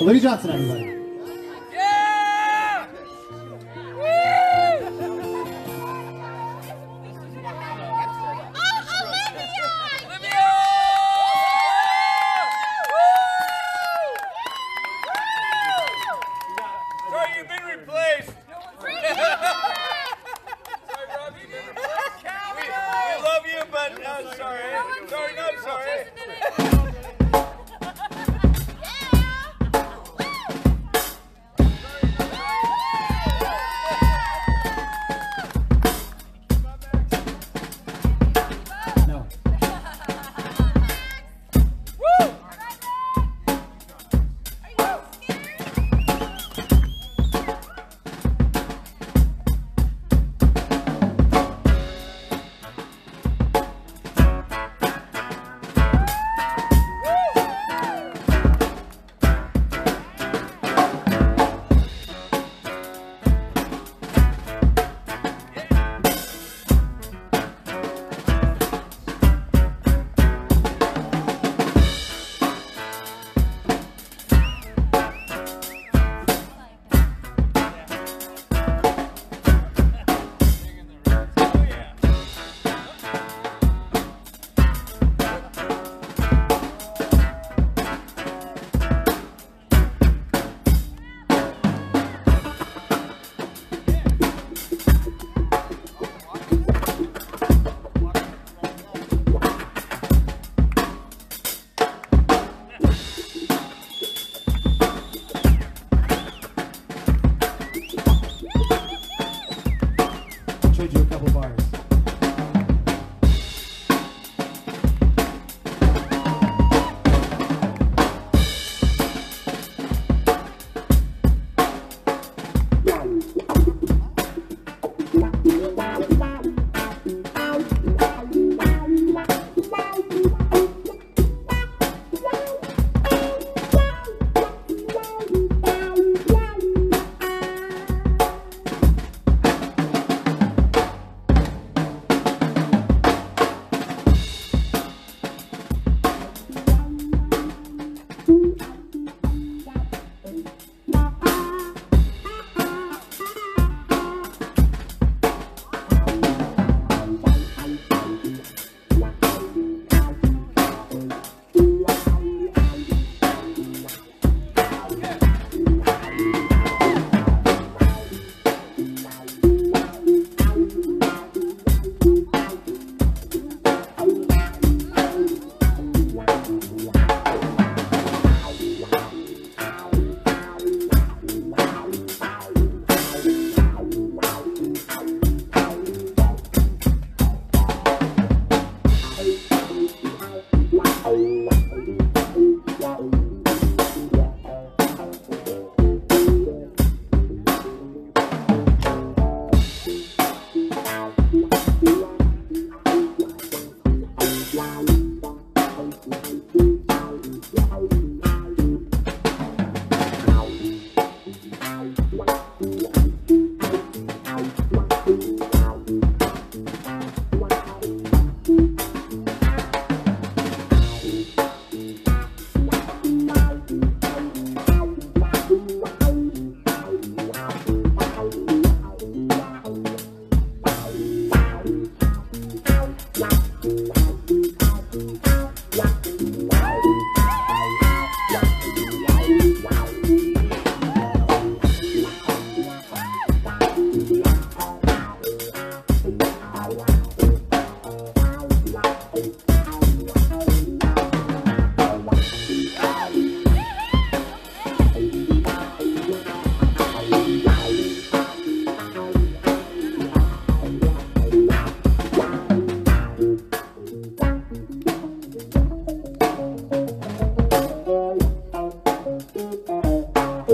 Alabileceksin abi bana.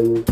Bye.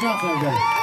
Johnson, everybody.